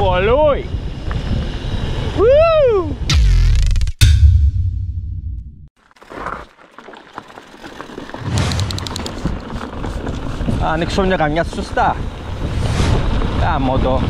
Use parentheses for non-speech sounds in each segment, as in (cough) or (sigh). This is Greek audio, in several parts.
Πολύ! Woo! Ανοίξω μια καμιά σωστά. Γάμο το.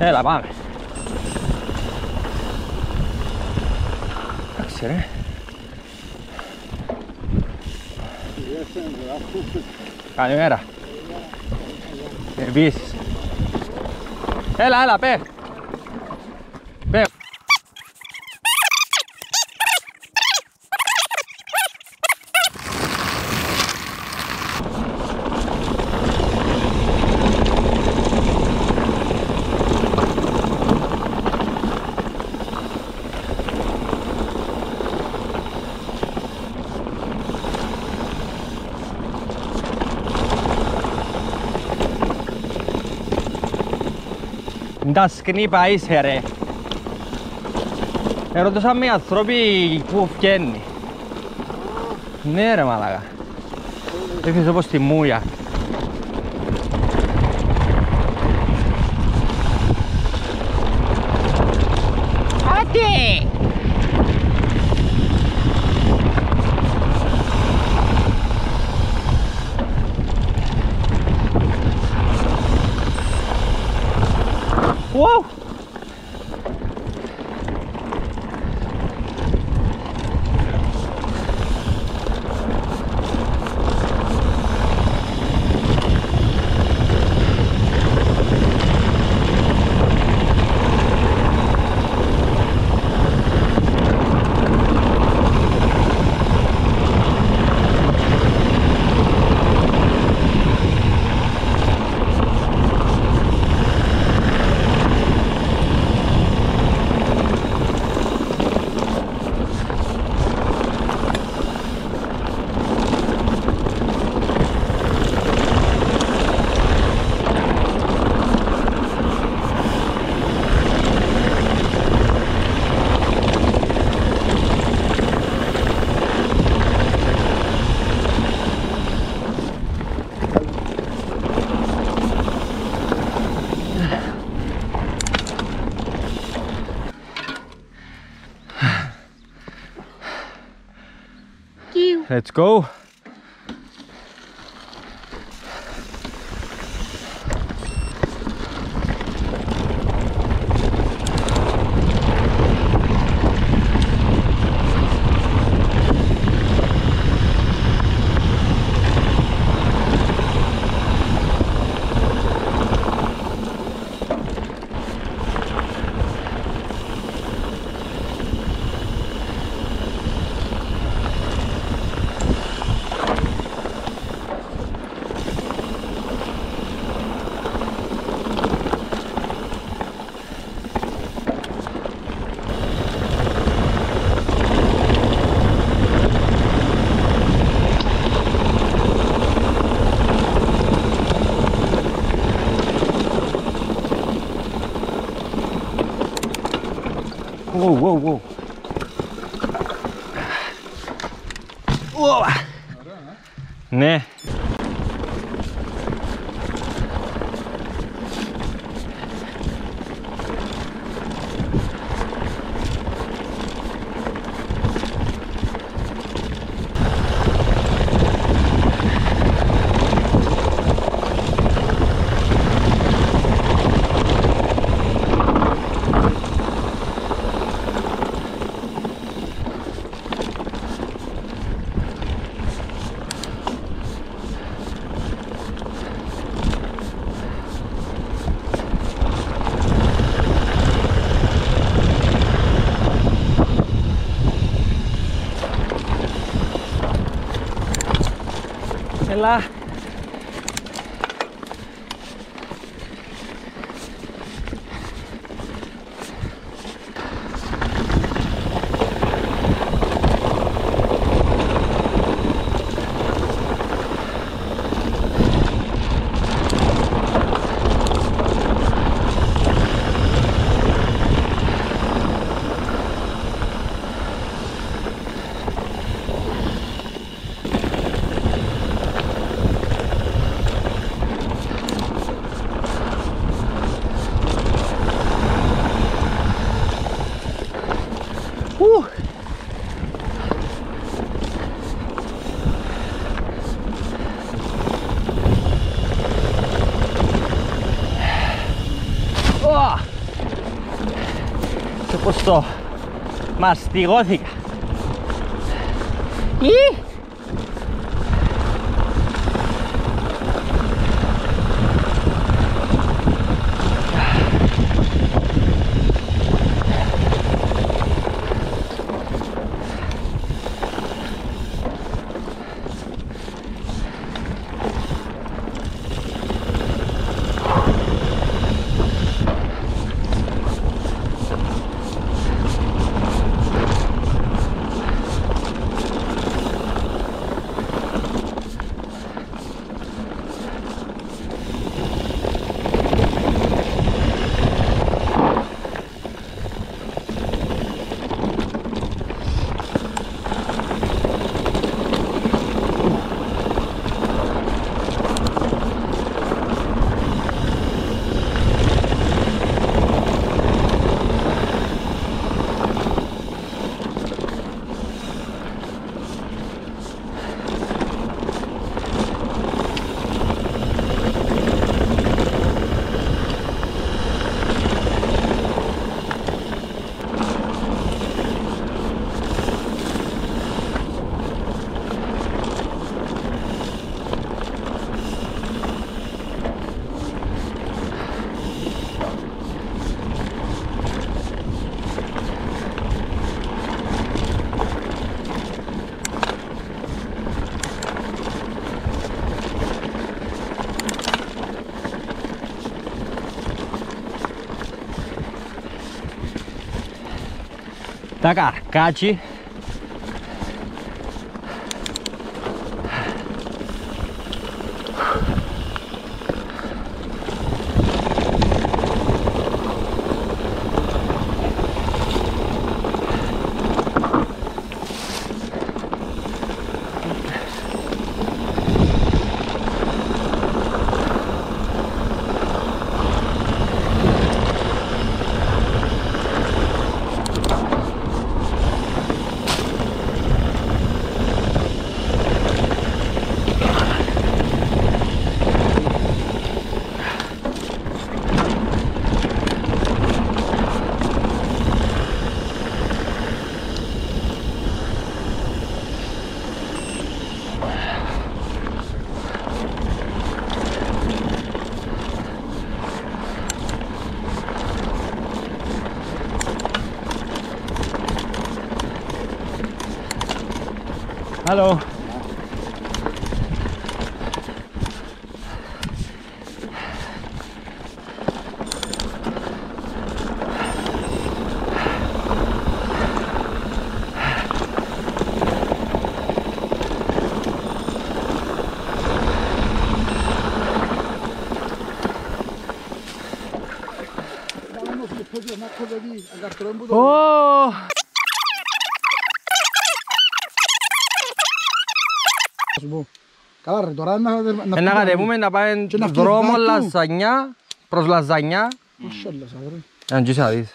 De la mames. Axel, ¿eh? Cañonera. Bis. Ela, eh, ela, pez. Τα σκνήπα είσαι ρε. Ερωτούσαν με άνθρωποι που φκένει. Ναι ρε μαλάκα. Έχεις όπως τη μούια. Whoa! Let's go. Uou, uou, uou. Uou! Né? ละ justo mastigócica. Y Tá cá, Tagarkati Hallo. Oh, σου πω. Καλά ρε, τώρα να... να Ε, Να κατεβούμε να πάμε Και να δρόμο φτιάξει δάτου. Λαζανιά προς Λαζανιά. Μασχάλα, σαν ρε. Αν και θα δεις. (laughs)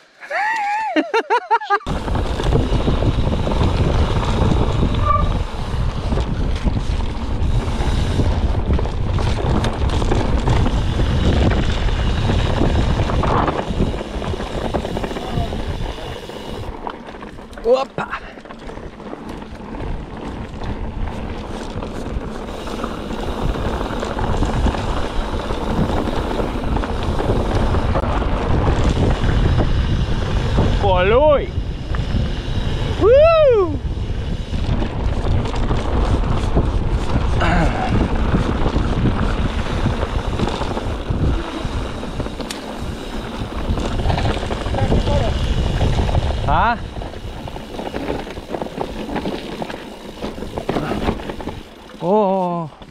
Foi! Uh! Oh!